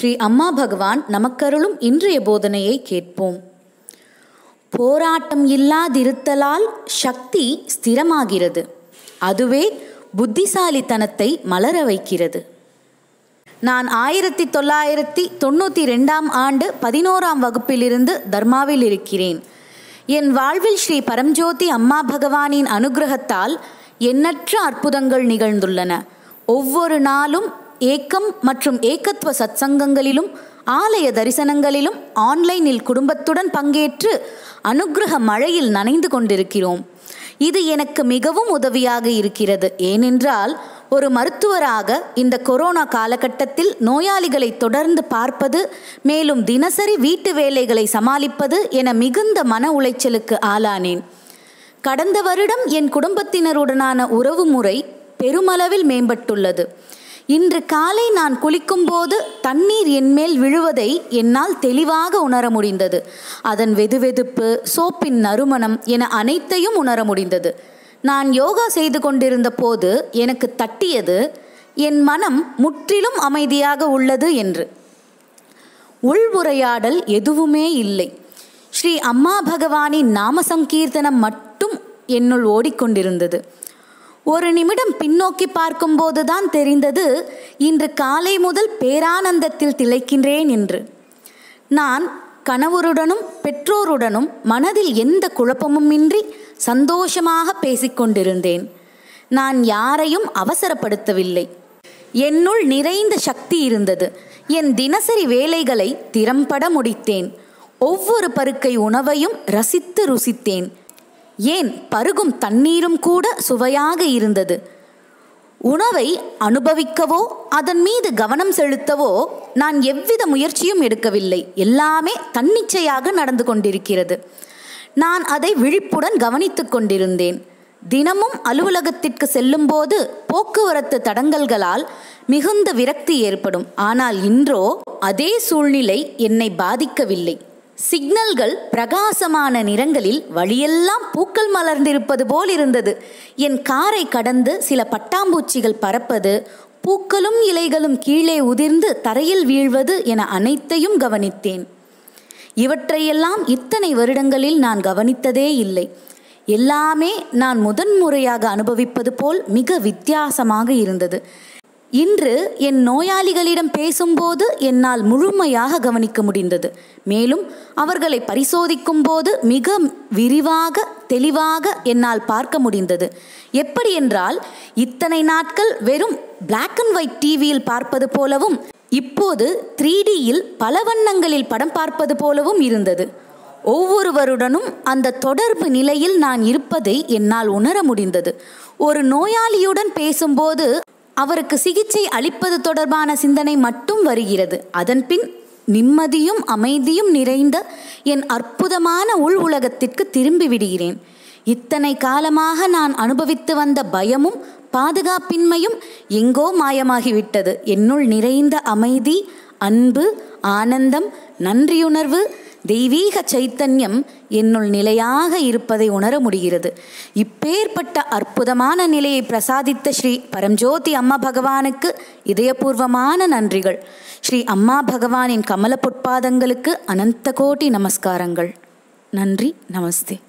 ஸ்ரீ அம்மா பகவான் நமக்கருளும் இன்றைய போதனையை கேட்போம். போராட்டம் இல்லாதிருத்தலால் சக்தி ஸ்திரமாகிறது. அதுவே புத்திசாலித்தனத்தை மலர வைக்கிறது. நான் ஆயிரத்தி தொள்ளாயிரத்தி தொண்ணூற்றி ரெண்டாம் ஆண்டு பதினோராம் வகுப்பிலிருந்து தர்மாவில் இருக்கிறேன். என் வாழ்வில் ஸ்ரீ பரம்ஜோதி அம்மா பகவானின் அனுகிரகத்தால் எண்ணற்ற அற்புதங்கள் நிகழ்ந்துள்ளன. ஒவ்வொரு நாளும் ஏக்கம் மற்றும் ஏக்கத்துவ சத்சங்கங்களிலும் ஆலய தரிசனங்களிலும் ஆன்லைனில் குடும்பத்துடன் பங்கேற்று அனுகிரக மழையில் நனைந்து கொண்டிருக்கிறோம். இது எனக்கு மிகவும் உதவியாக இருக்கிறது. ஏனென்றால் ஒரு மருத்துவராக இந்த கொரோனா காலகட்டத்தில் நோயாளிகளை தொடர்ந்து பார்ப்பது மேலும் தினசரி வீட்டு வேலைகளை சமாளிப்பது என மிகுந்த மன உளைச்சலுக்கு ஆளானேன். கடந்த வருடம் என் குடும்பத்தினருடனான உறவு முறை பெருமளவில் மேம்பட்டுள்ளது. இன்று காலை நான் குளிக்கும்போது தண்ணீர் என்மேல் விழுவதை என்னால் தெளிவாக உணர முடிந்தது. அதன் வெதுவெதுப்பு சோப்பின் நறுமணம் என அனைத்தையும் உணர முடிந்தது. நான் யோகா செய்து கொண்டிருந்த போது எனக்கு தட்டியது என் மனம் முற்றிலும் அமைதியாக உள்ளது என்று. உள்வுரையாடல் எதுவுமே இல்லை. ஸ்ரீ அம்மா பகவானின் நாம சங்கீர்த்தனம் மட்டும் என்னுள் ஓடிக்கொண்டிருந்தது. ஒரு நிமிடம் பின்னோக்கி பார்க்கும்போதுதான் தெரிந்தது இன்று காலை முதல் பேரானந்தத்தில் திளைக்கின்றேன் என்று. நான் கணவருடனும் பெற்றோருடனும் மனதில் எந்த குழப்பமுமின்றி சந்தோஷமாக பேசிக்கொண்டிருந்தேன். நான் யாரையும் அவசரப்படுத்தவில்லை. என்னுள் நிறைந்த சக்தி இருந்தது. என் தினசரி வேலைகளை திறம்பட முடித்தேன். ஒவ்வொரு பருக்கை உணவையும் ரசித்து ருசித்தேன். ஏன் பருகும் தண்ணீரும் கூட சுவையாக இருந்தது? உணவை அனுபவிக்கவோ அதன் மீது கவனம் செலுத்தவோ நான் எவ்வித முயற்சியும் எடுக்கவில்லை. எல்லாமே தன்னிச்சையாக நடந்து கொண்டிருக்கிறது. நான் அதை விழிப்புடன் கவனித்துக் கொண்டிருந்தேன். தினமும் அலுவலகத்திற்கு செல்லும்போது போக்குவரத்து தடங்கல்களால் மிகுந்த விரக்தி ஏற்படும். ஆனால் இன்றோ அதே சூழ்நிலை என்னை பாதிக்கவில்லை. சிக்னல்கள் பிரகாசமான நிறங்களில் வழியெல்லாம் பூக்கள் மலர்ந்திருப்பது போல் இருந்தது. என் காரை கடந்து சில பட்டாம்பூச்சிகள் பறப்பது பூக்களும் இலைகளும் கீழே உதிர்ந்து தரையில் வீழ்வது என அனைத்தையும் கவனித்தேன். இவற்றையெல்லாம் இத்தனை வருடங்களில் நான் கவனித்ததே இல்லை. எல்லாமே நான் முதன்முறையாக அனுபவிப்பது போல் மிக வித்தியாசமாக இருந்தது. இன்று என் நோயாளிகளிடம் பேசும்போது என்னால் முழுமையாக கவனிக்க முடிந்தது. மேலும் அவர்களை பரிசோதிக்கும் போது மிக விரிவாக தெளிவாக என்னால் பார்க்க முடிந்தது. எப்படி என்றால் இத்தனை நாட்கள் வெறும் பிளாக் அண்ட் ஒயிட் டிவியில் பார்ப்பது போலவும் இப்போது த்ரீ டியில் பல வண்ணங்களில் படம் பார்ப்பது போலவும் இருந்தது. ஒவ்வொருவருடனும் அந்த தொடர்பு நிலையில் நான் இருப்பதை என்னால் உணர முடிந்தது. ஒரு நோயாளியுடன் பேசும்போது அவருக்கு சிகிச்சை அளிப்பது தொடர்பான சிந்தனை மட்டும் வருகிறது. அதன்பின் நிம்மதியும் அமைதியும் நிறைந்த என் அற்புதமான உள் உலகத்திற்கு திரும்பி விடுகிறேன். இத்தனை காலமாக நான் அனுபவித்து வந்த பயமும் பாதுகாப்பின்மையும் எங்கோ மாயமாகிவிட்டது. என்னுள் நிறைந்த அமைதி அன்பு ஆனந்தம் நன்றியுணர்வு தெய்வீக சைத்தன்யம் என்னுள் நிலையாக இருப்பதை உணர முடிகிறது. இப்பேற்பட்ட அற்புதமான நிலையை பிரசாதித்த ஸ்ரீ பரம்ஜோதி அம்மா பகவானுக்கு இதயபூர்வமான நன்றிகள். ஸ்ரீ அம்மா பகவானின் கமல பொற்பாதங்களுக்கு அனந்த கோடி நமஸ்காரங்கள். நன்றி நமஸ்தே.